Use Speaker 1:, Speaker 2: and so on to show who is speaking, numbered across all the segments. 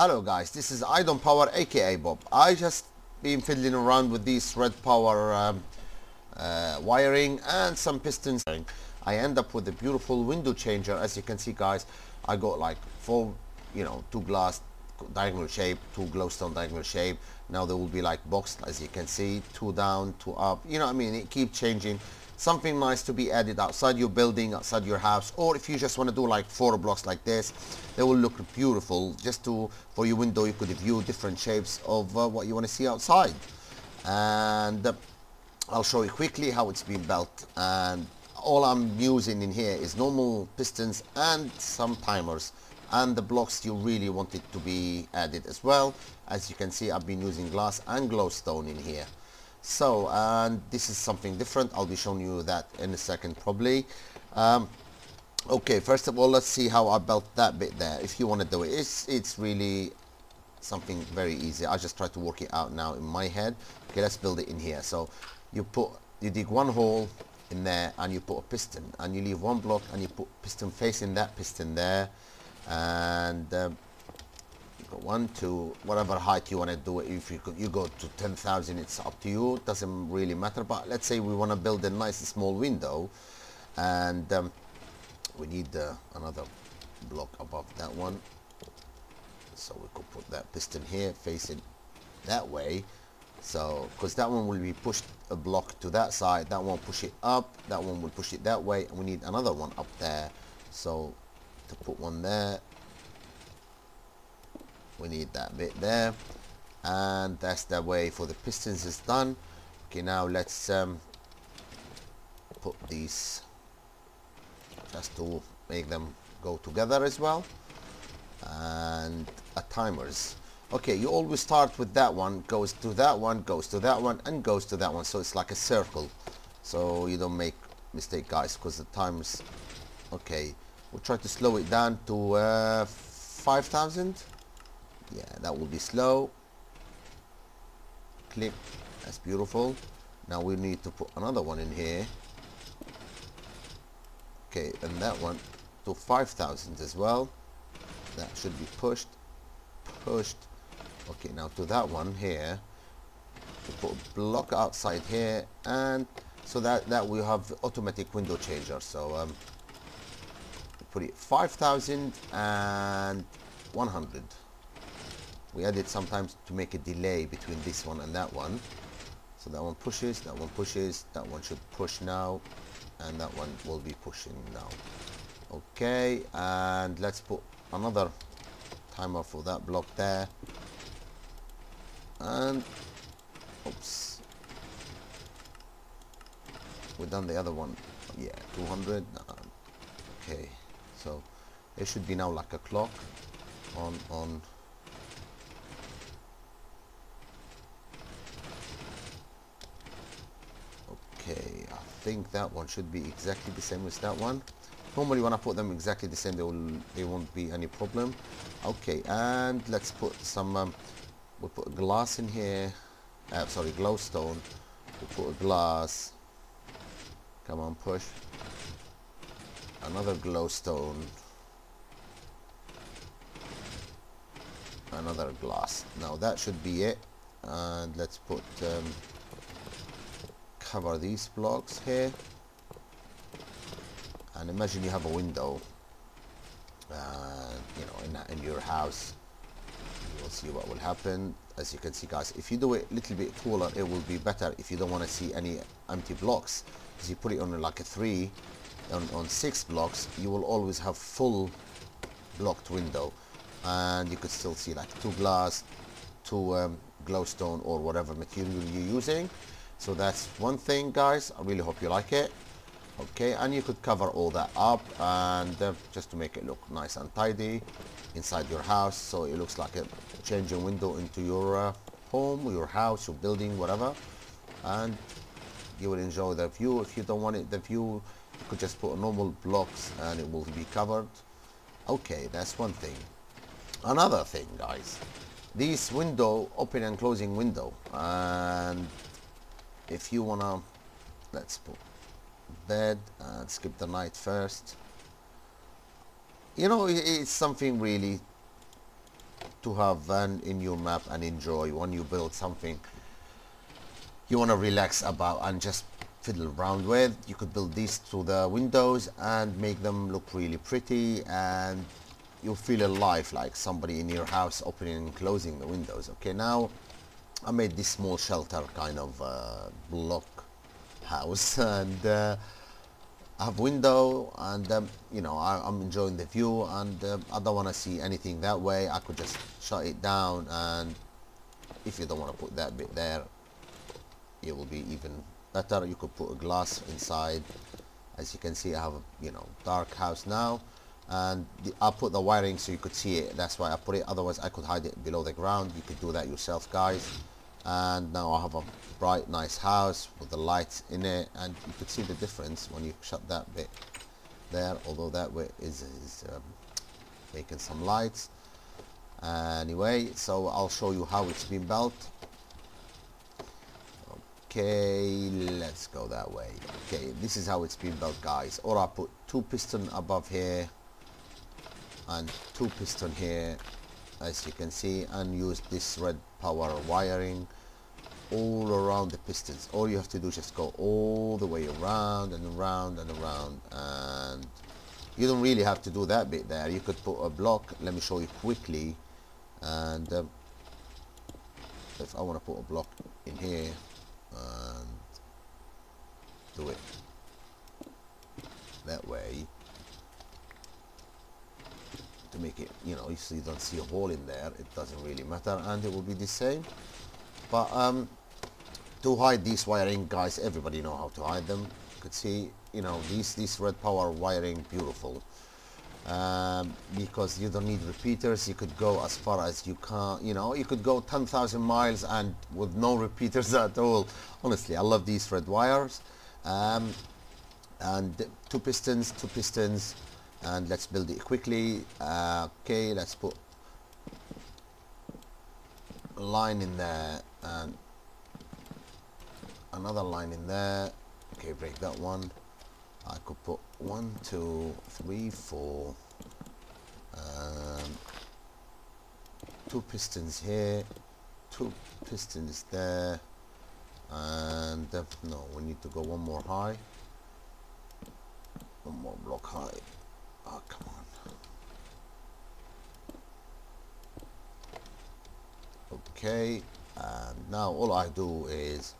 Speaker 1: Hello guys, this is Idon Power aka Bob. I just been fiddling around with these red power um, uh, wiring and some pistons. I end up with a beautiful window changer as you can see guys. I got like four, you know, two glass diagonal shape, two glowstone diagonal shape. Now there will be like box as you can see, two down, two up. You know I mean? It keeps changing something nice to be added outside your building outside your house or if you just want to do like four blocks like this they will look beautiful just to for your window you could view different shapes of uh, what you want to see outside and uh, I'll show you quickly how it's been built and all I'm using in here is normal pistons and some timers and the blocks you really want it to be added as well. As you can see I've been using glass and glowstone in here. So and this is something different. I'll be showing you that in a second probably. Um, okay first of all let's see how I built that bit there. If you want to do it it's it's really something very easy. I just try to work it out now in my head. Okay let's build it in here. So you put you dig one hole in there and you put a piston and you leave one block and you put piston facing that piston there and um, one to whatever height you want to do it if you could, you go to 10,000 it's up to you it doesn't really matter. But let's say we want to build a nice small window and um, we need uh, another block above that one. So we could put that piston here facing that way. So because that one will be pushed a block to that side that one push it up that one will push it that way and we need another one up there. So to put one there. We need that bit there. And that's the way for the pistons is done. Okay now let's um, put these. Just to make them go together as well. And a timers. Okay you always start with that one goes to that one goes to that one and goes to that one. So it's like a circle. So you don't make mistake guys because the times okay we'll try to slow it down to uh, 5000 yeah that will be slow. Click that's beautiful. Now we need to put another one in here. Okay and that one to 5000 as well. That should be pushed. Pushed. Okay now to that one here. To put a block outside here and so that that we have automatic window changer. So um, put it 5000 and 100 we add it sometimes to make a delay between this one and that one. So that one pushes that one pushes that one should push now and that one will be pushing now. Okay and let's put another timer for that block there. And oops. We've done the other one. Yeah 200 okay so it should be now like a clock on on. Okay I think that one should be exactly the same as that one. Normally when I put them exactly the same they will they won't be any problem. Okay and let's put some um, we'll put glass in here. Uh, sorry glowstone. We'll put a glass. Come on push another glowstone. Another glass. Now that should be it. And let's put um, cover these blocks here. And imagine you have a window uh, you know in, in your house. You'll see what will happen. As you can see guys if you do it a little bit taller it will be better. If you don't want to see any empty blocks because you put it on like a three on, on six blocks you will always have full blocked window. And you could still see like two glass two um, glowstone or whatever material you're using. So that's one thing guys. I really hope you like it. Okay and you could cover all that up and uh, just to make it look nice and tidy inside your house. So it looks like a changing window into your uh, home your house your building whatever. And you will enjoy the view. If you don't want it the view could just put normal blocks and it will be covered. Okay that's one thing. Another thing guys. This window open and closing window. And if you wanna let's put bed and skip the night first. You know it's something really to have fun in your map and enjoy when you build something you want to relax about and just fiddle around with. You could build these to the windows and make them look really pretty and you'll feel alive like somebody in your house opening and closing the windows. Okay now I made this small shelter kind of uh, block house and uh, I have window and um, you know I, am enjoying the view and uh, I don't want to see anything that way. I could just shut it down and if you don't want to put that bit there it will be even better you could put a glass inside. As you can see I have a you know dark house now. And the, I put the wiring so you could see it. That's why I put it. Otherwise I could hide it below the ground. You could do that yourself guys. And now I have a bright nice house with the lights in it. And you could see the difference when you shut that bit there. Although that bit is, is um, making some lights. Anyway so I'll show you how it's been built okay let's go that way. Okay this is how it's been built guys. Or I put two piston above here and two piston here as you can see and use this red power wiring all around the pistons. All you have to do is just go all the way around and around and around and you don't really have to do that bit there. You could put a block. Let me show you quickly and um, if I want to put a block in here and do it that way to make it you don't see a hole in there it doesn't really matter and it will be the same. But um, to hide these wiring guys everybody know how to hide them. You could see you know these these red power wiring beautiful. Um, because you don't need repeaters you could go as far as you can you know you could go 10,000 miles and with no repeaters at all. Honestly I love these red wires. Um, and two pistons two pistons and let's build it quickly. Okay let's put a line in there and another line in there. Okay break that one. I could put one two three four um, two pistons here two pistons there and uh, no we need to go one more high. One more block high Oh, come on. Okay, and now all I do is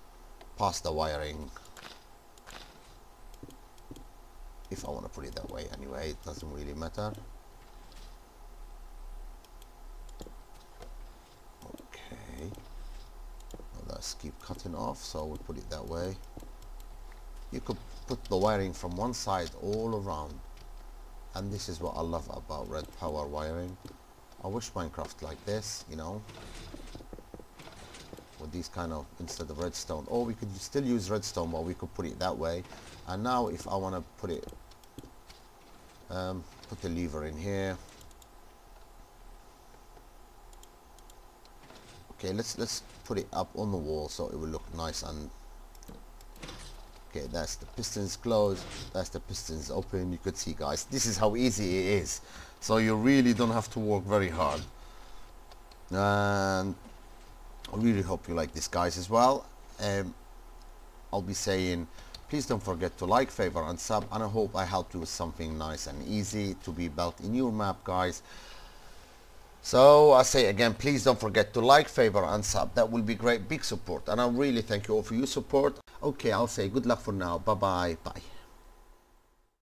Speaker 1: pass the wiring. If I want to put it that way anyway it doesn't really matter. Okay. Well, let's keep cutting off so we'll put it that way. You could put the wiring from one side all around. And this is what I love about red power wiring. I wish Minecraft like this you know these kind of instead of redstone. Or we could still use redstone but we could put it that way. And now if I want to put it um, put the lever in here. Okay let's let's put it up on the wall so it will look nice and okay that's the pistons closed that's the pistons open. You could see guys this is how easy it is. So you really don't have to work very hard. And I really hope you like this guys as well um, I'll be saying please don't forget to like favor and sub and I hope I helped you with something nice and easy to be built in your map guys so I say again, please don't forget to like, favor and sub. That will be great, big support. And I really thank you all for your support. Okay, I'll say good luck for now. Bye-bye. Bye.